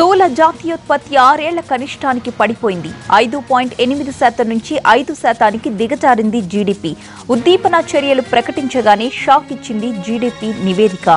స్థూల జాతీయోత్పత్తి ఆరేళ్ళ కనిష్టానికి పడిపోయింది. ఐదు పాయింట్ ఎనిమిది శాతం నుంచి ఐదు శాతానికి దిగజారింది జీడీపీ. ఉద్దీపన చర్యలు ప్రకటించగానే షాక్ ఇచ్చింది జీడీపీ నివేదిక.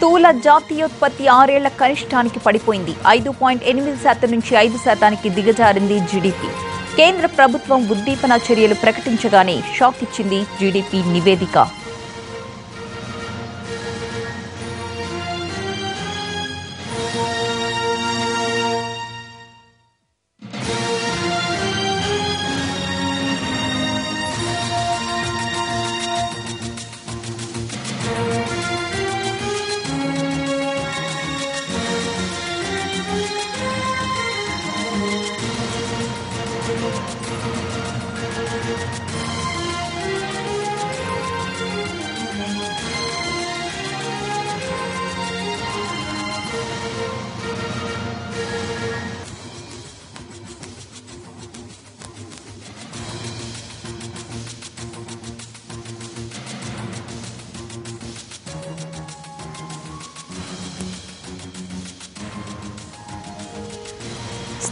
స్థూల జాతీయోత్పత్తి ఆరేళ్ళ కనిష్టానికి పడిపోయింది. ఐదు పాయింట్ ఎనిమిది శాతం నుంచి ఐదు శాతానికి దిగజారింది జీడీపీ. కేంద్ర ప్రభుత్వం ఉద్దీపన చర్యలు ప్రకటించగానే షాక్ ఇచ్చింది జీడీపీ నివేదిక.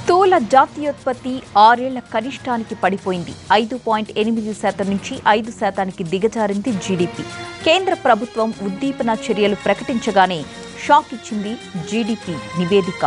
స్థూల జాతీయోత్పత్తి ఆరేళ్ళ కనిష్టానికి పడిపోయింది. ఐదు పాయింట్ ఎనిమిది శాతం నుంచి ఐదు శాతానికి దిగజారింది జీడీపీ. కేంద్ర ప్రభుత్వం ఉద్దీపన చర్యలు ప్రకటించగానే షాక్ ఇచ్చింది జీడీపీ నివేదిక.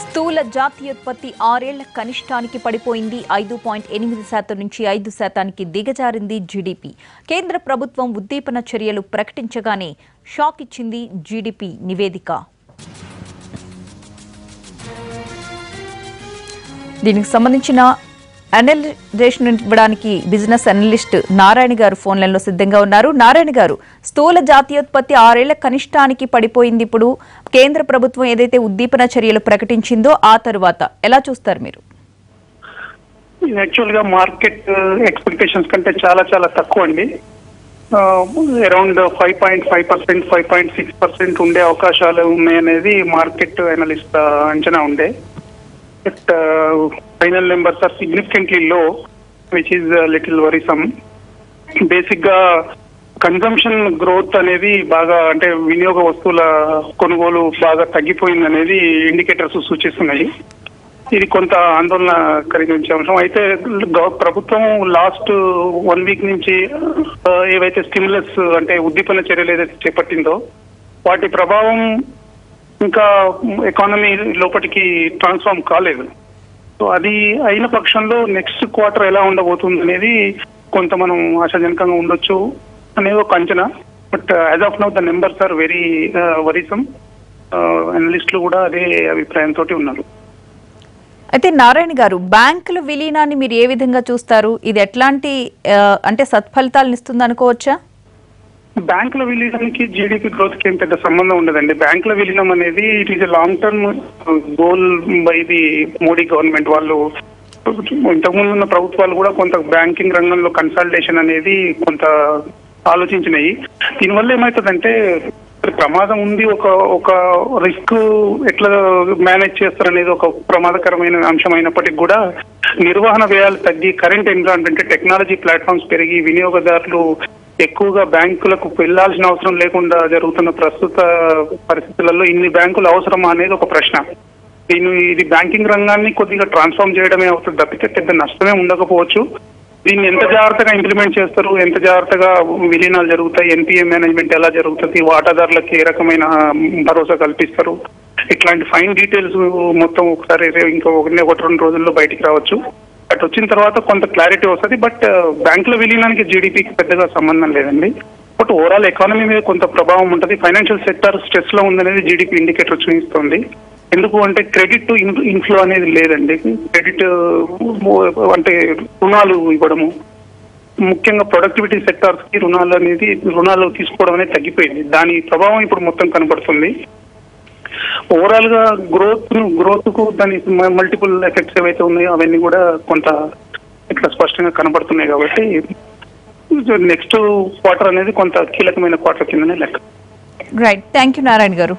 స్థూల జాతీయోత్పత్తి ఆరేళ్ళ కనిష్టానికి పడిపోయింది. ఐదు పాయింట్ ఎనిమిది శాతం నుంచి ఐదు శాతానికి దిగజారింది జీడీపీ కేంద్ర ప్రభుత్వం ఉద్దీపన చర్యలు ప్రకటించగానే షాక్ ఇచ్చింది జీడీపీ నివేదిక. దీనికి సంబంధించిన అనలిజేషన్ ఇవ్వడానికి బిజినెస్ అనలిస్ట్ నారాయణ గారు ఫోన్ లైన్లో సిద్ధంగా ఉన్నారు. నారాయణ గారు స్థూల జాతీయోత్పత్తి ఆరేళ్ళ కనిష్టానికి పడిపోయింది ఇప్పుడు కేంద్ర ప్రభుత్వం ఏదైతే ఉద్దీపన చర్యలు ప్రకటించిందో ఆ తరువాత ఎలా చూస్తారు మీరు? యాక్చువల్గా మార్కెట్ uh, ఎక్స్పెక్టేషన్స్ కంటే చాలా చాలా తక్కువ అండి. Around five point five percent five point six percent ఉండే అవకాశాలు ఉన్నాయనేది మార్కెట్ అనలిస్ట్ అంచనా ఉండే. But final numbers are significantly low which is little worrisome బేసిక్గా కన్సంప్షన్ గ్రోత్ అనేది బాగా అంటే వినియోగ వస్తువుల కొనుగోలు బాగా తగ్గిపోయింది అనేది ఇండికేటర్స్ సూచిస్తున్నాయి. ఇది కొంత ఆందోళన కలిగించే అంశం. అయితే ప్రభుత్వం లాస్ట్ వన్ వీక్ నుంచి ఏవైతే స్టిమ్యులస్ అంటే ఉద్దీపన చర్యలు ఏదైతే చేపట్టిందో వాటి ప్రభావం ఇంకా ఎకానమీ లోపలికి ట్రాన్స్ఫార్మ్ కాలేదు. సో అది అయిన పక్షంలో నెక్స్ట్ క్వార్టర్ ఎలా ఉండబోతుంది అనేది కొంత మనం ఆశాజనకంగా ఉండొచ్చు. అనేది ఒక అంచనా but as of now the numbers are very worrisome అనలిస్టులు కూడా అదే అభిప్రాయంతో ఉన్నారు. అయితే నారాయణ గారు బ్యాంకుల విలీనాన్ని మీరు ఏ విధంగా చూస్తారు? ఇది ఎట్లాంటి ఆ, అంటే సత్ఫలితాలను ఇస్తుంది అనుకోవచ్చా? బ్యాంకుల విలీనానికి జీడిపి గ్రోత్కి ఏం పెద్ద సంబంధం ఉండదండి. బ్యాంకుల విలీనం అనేది it is long term goal by the Modi government వాళ్ళు ఇంతకుముందు ఉన్న ప్రభుత్వాలు కూడా కొంత బ్యాంకింగ్ రంగంలో కన్సల్టేషన్ అనేది కొంత ఆలోచించినాయి. దీనివల్ల ఏమవుతుందంటే ప్రమాదం ఉంది ఒక ఒక రిస్క్ ఎట్లా మేనేజ్ చేస్తారనేది ఒక ప్రమాదకరమైన అంశం అయినప్పటికీ కూడా నిర్వహణ వ్యయాలు తగ్గి కరెంట్ ఎన్విరాన్మెంట్ టెక్నాలజీ ప్లాట్ఫామ్స్ పెరిగి వినియోగదారులు ఎక్కువగా బ్యాంకులకు వెళ్ళాల్సిన అవసరం లేకుండా జరుగుతున్న ప్రస్తుత పరిస్థితులలో ఇన్ని బ్యాంకులు అవసరమా అనేది ఒక ప్రశ్న. దీని ఇది బ్యాంకింగ్ రంగాన్ని కొద్దిగా ట్రాన్స్ఫార్మ్ చేయడమే అవుతుంది తప్పితే పెద్ద నష్టమే ఉండకపోవచ్చు. దీన్ని ఎంత జాగ్రత్తగా ఇంప్లిమెంట్ చేస్తారు? ఎంత జాగ్రత్తగా విలీనాలు జరుగుతాయి? ఎన్పిఏ మేనేజ్మెంట్ ఎలా జరుగుతుంది? వాటాదారులకు ఏ రకమైన భరోసా కల్పిస్తారు? ఇట్లాంటి ఫైన్ డీటెయిల్స్ మొత్తం ఒకసారి ఇంకా ఒకటి ఒకటి రెండు రోజుల్లో బయటికి రావచ్చు. అటు వచ్చిన తర్వాత కొంత క్లారిటీ వస్తుంది. బట్ బ్యాంకుల విలీనానికి జీడిపికి పెద్దగా సంబంధం లేదండి. బట్ ఓవరాల్ ఎకానమీ మీద కొంత ప్రభావం ఉంటుంది. ఫైనాన్షియల్ సెక్టర్ స్ట్రెస్లో ఉందనేది జీడిపి ఇండికేటర్ చూపిస్తుంది. ఎందుకు అంటే క్రెడిట్ ఇన్ఫ్లో అనేది లేదండి. క్రెడిట్ అంటే రుణాలు ఇవ్వడము ముఖ్యంగా ప్రొడక్టివిటీ సెక్టార్స్కి రుణాలు అనేది రుణాలు తీసుకోవడం అనేది తగ్గిపోయింది. దాని ప్రభావం ఇప్పుడు మొత్తం కనబడుతుంది. ఓవరాల్గా గ్రోత్ గ్రోత్కు దాని మల్టిపుల్ ఎఫెక్ట్స్ ఏవైతే ఉన్నాయో అవన్నీ కూడా కొంత ఇక్కడ స్పష్టంగా కనబడుతున్నాయి కాబట్టి నెక్స్ట్ క్వార్టర్ అనేది కొంత కీలకమైన క్వార్టర్ కిందనే లెక్క. రైట్ థ్యాంక్ యూ నారాయణ గారు.